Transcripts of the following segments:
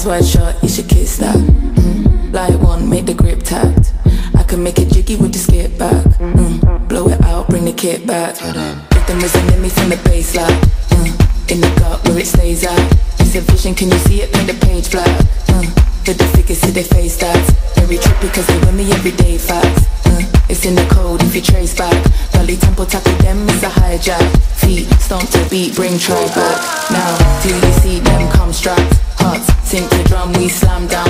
Eyes wide shut, you should kiss that. Mm. Light one, make the grip tact. I can make it jiggy with the skip back. Mm. Blow it out, bring the kit back. Get them resonate me from the baseline. Mm. In the gut where it stays at. It's a vision, can you see it? Paint the page black. Mm. For the figures, see their face stats. Very trippy cause they with me everyday facts. Mm. It's in the code if you trace back. Gully tempo tackle them, it's a hijack. Feet stomp to beat, bring try back. Now, do you see them come strapped? Sink to drum, we slam down.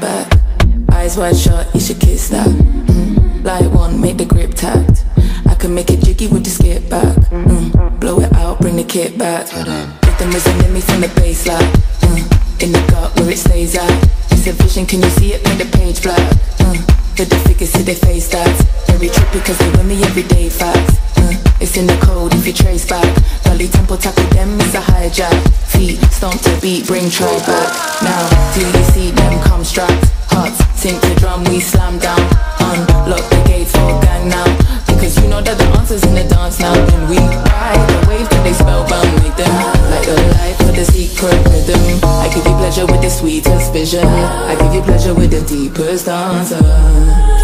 Roll my neck back. Eyes wide shut, you should kiss that. Mm. Light one, make the grip tact. I can make it jiggy with the skip back. Mm. Blow it out, bring the kit back. Get them resonate me from the baseline. Mm. In the gut where it stays at. It's a vision, can you see it? Paint the page black. Mm. For the figures, see their face stats. Very trippy cause they with me everyday facts. Mm. It's in the code if you trace back. Gully tempo tackle them, it's a hijack. Feet stomp to beat, bring try back. Now, do you see them come strapped? Hearts sink to drum, we slam down. Unlock the gates for gang now. Because you know that the answer's in the dance now. And we ride the wave that they spellbound make them. Like a light for the secret rhythm. I give you pleasure with the sweetest vision. I give you pleasure with the deepest answer.